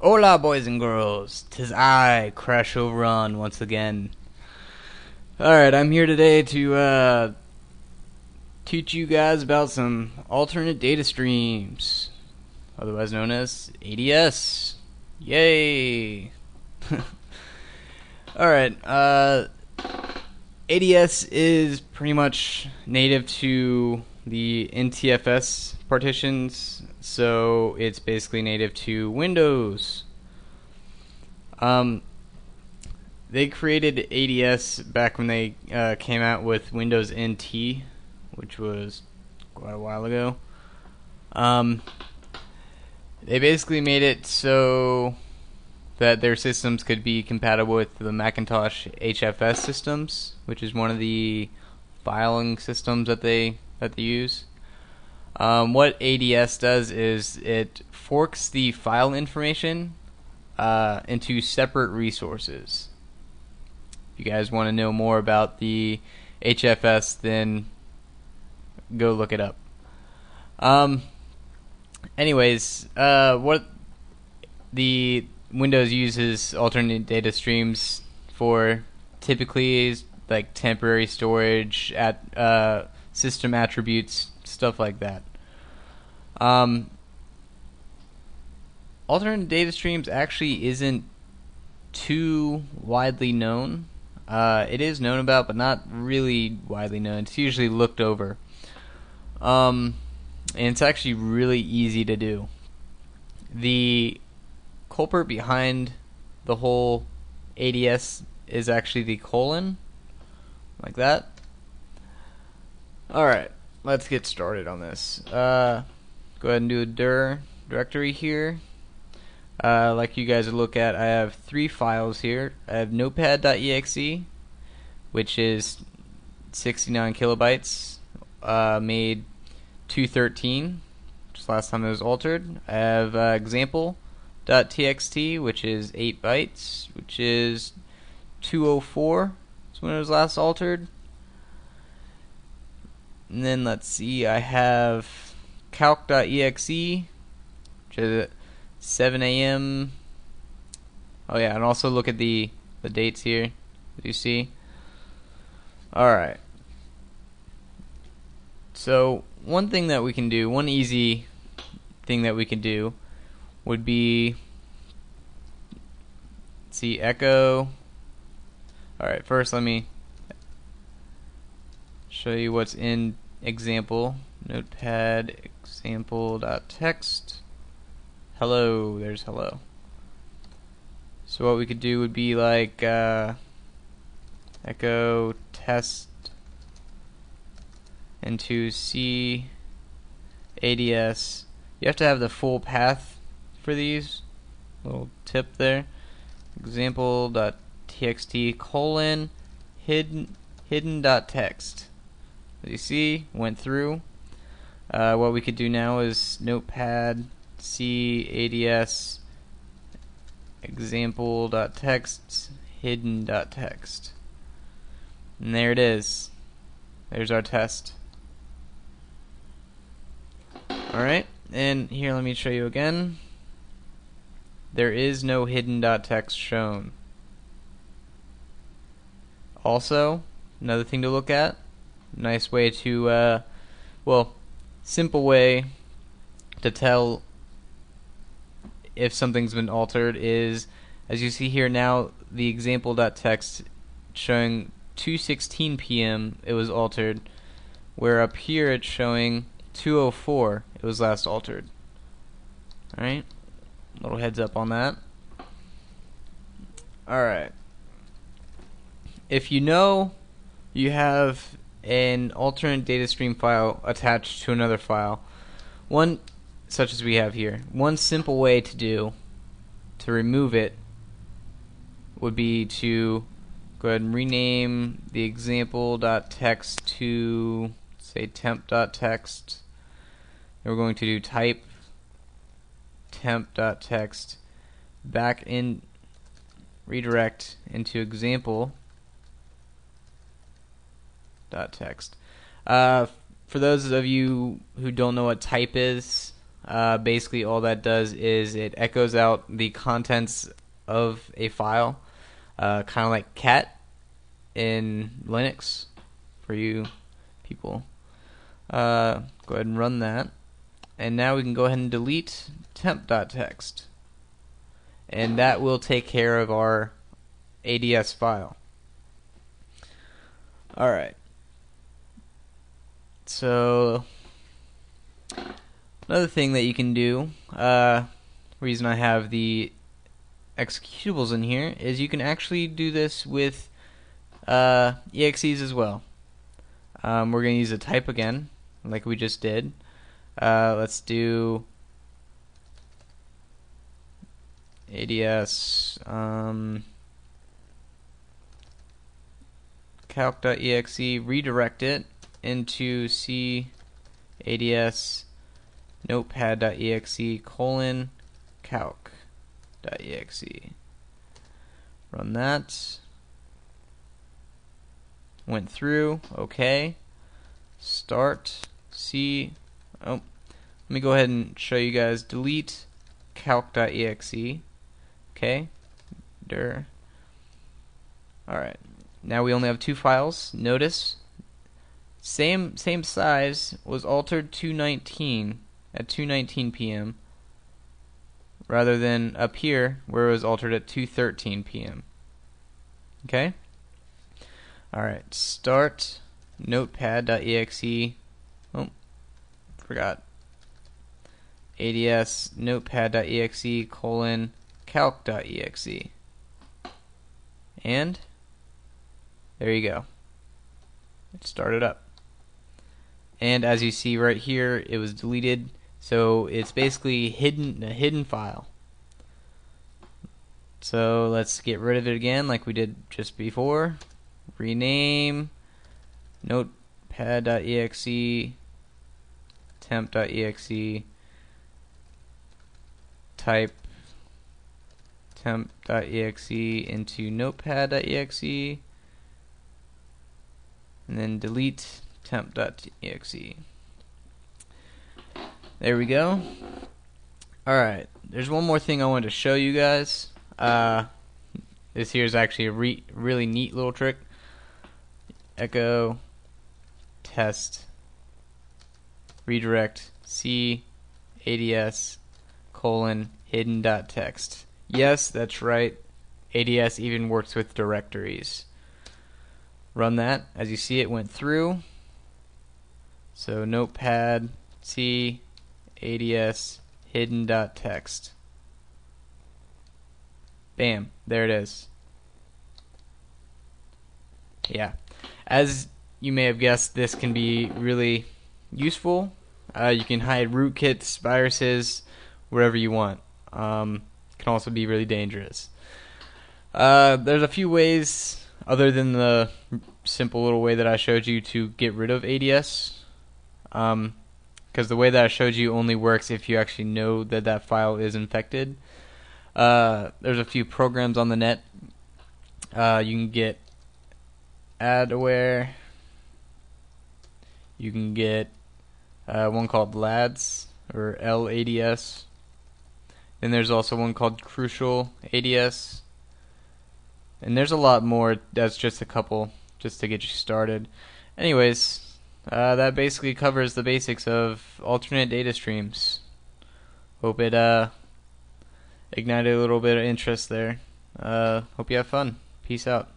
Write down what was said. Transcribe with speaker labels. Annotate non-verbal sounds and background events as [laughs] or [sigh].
Speaker 1: Hola, boys and girls. Tis I, Crash Overrun, once again. Alright, I'm here today to uh, teach you guys about some alternate data streams, otherwise known as ADS. Yay! [laughs] Alright, uh, ADS is pretty much native to the NTFS partitions, so it's basically native to Windows. Um, they created ADS back when they uh, came out with Windows NT, which was quite a while ago. Um, they basically made it so that their systems could be compatible with the Macintosh HFS systems, which is one of the filing systems that they that they use. Um, what ADS does is it forks the file information uh, into separate resources. If you guys want to know more about the HFS, then go look it up. Um, anyways, uh, what the Windows uses alternate data streams for typically is like temporary storage at uh, system attributes, stuff like that. Um, alternate data streams actually isn't too widely known. Uh, it is known about, but not really widely known. It's usually looked over. Um, and it's actually really easy to do. The culprit behind the whole ADS is actually the colon, like that. Alright, let's get started on this. Uh, go ahead and do a dir directory here. Uh, like you guys look at, I have three files here. I have notepad.exe, which is 69 kilobytes, uh, made 213, just last time it was altered. I have uh, example.txt, which is 8 bytes, which is 204, is when it was last altered. And then let's see, I have calc.exe, which is at 7 a.m. Oh yeah, and also look at the the dates here. You see. All right. So one thing that we can do, one easy thing that we can do, would be see echo. All right, first let me show you what's in example notepad example.text hello there's hello. So what we could do would be like uh, echo test and to see ADS you have to have the full path for these. Little tip there. Example.txt colon hidden hidden.text as you see, went through. Uh, what we could do now is notepad c ads example.text hidden.text. And there it is. There's our test. Alright, and here let me show you again. There is no hidden.text shown. Also, another thing to look at nice way to, uh, well, simple way to tell if something's been altered is, as you see here now, the example.text showing 2:16 p.m. it was altered, where up here it's showing 2:04 it was last altered. All right, little heads up on that. All right. If you know you have an alternate data stream file attached to another file. One, such as we have here, one simple way to do to remove it would be to go ahead and rename the example.txt to say temp.txt And we're going to do type temp.txt back in redirect into example dot text. Uh, for those of you who don't know what type is, Uh, basically, all that does is it echoes out the contents of a file, uh, kind of like cat in Linux for you people. Uh, go ahead and run that. And now we can go ahead and delete temp.txt. And that will take care of our ADS file. Alright. So, another thing that you can do, uh, reason I have the executables in here, is you can actually do this with uh, EXEs as well. Um, we're going to use a type again, like we just did. Uh, let's do ADS um, calc.exe, redirect it into C ADS notepad.exe colon calc.exe. Run that. Went through. Okay. Start. C. Oh. Let me go ahead and show you guys. Delete calc.exe. Okay. Der. Alright. Now we only have two files. Notice same same size was altered to 19 at 2:19 p.m. rather than up here where it was altered at 2:13 p.m. Okay? All right, start notepad.exe. Oh, forgot. ADS notepad.exe colon calc.exe. And there you go. It started up. And as you see right here, it was deleted. So it's basically hidden a hidden file. So let's get rid of it again like we did just before. Rename notepad.exe temp.exe type temp.exe into notepad.exe and then delete temp.exe. There we go. Alright, there's one more thing I wanted to show you guys. Uh, this here is actually a re really neat little trick. Echo test redirect C ADS colon hidden dot text. Yes, that's right. ADS even works with directories. Run that. As you see, it went through. So notepad C ADS hidden dot text. Bam, there it is. Yeah. As you may have guessed, this can be really useful. Uh, you can hide rootkits, viruses, wherever you want. Um, can also be really dangerous. Uh, there's a few ways other than the simple little way that I showed you to get rid of ADS. Because um, the way that I showed you only works if you actually know that that file is infected. Uh, there's a few programs on the net. Uh, you can get Adware. You can get uh, one called LADS or LADS. Then there's also one called Crucial ADS. And there's a lot more. That's just a couple, just to get you started. Anyways, uh, that basically covers the basics of alternate data streams. Hope it uh, ignited a little bit of interest there. Uh, hope you have fun. Peace out.